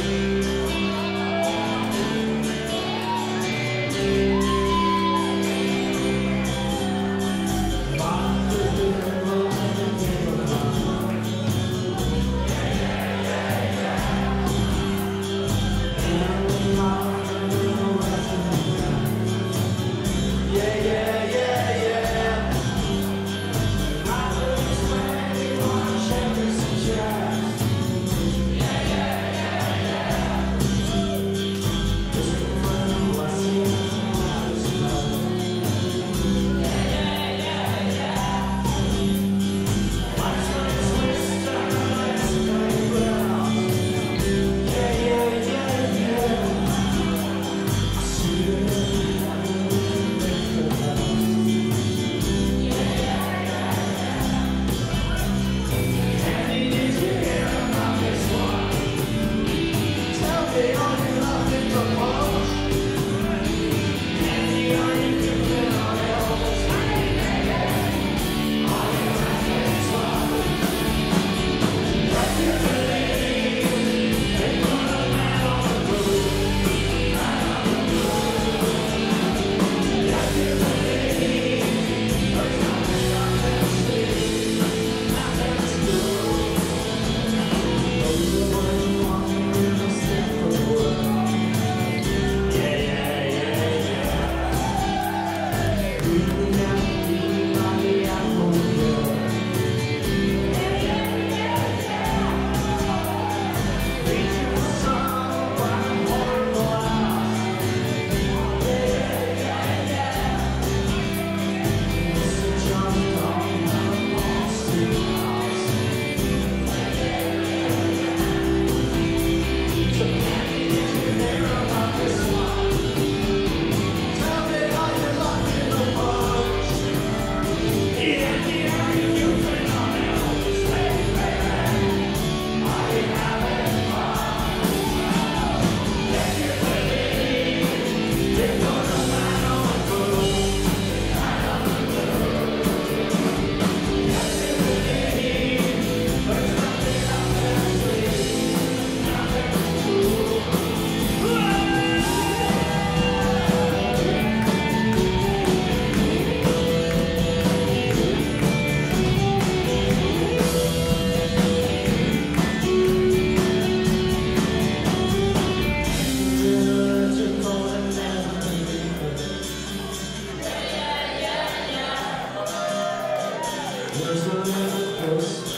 you. There's a little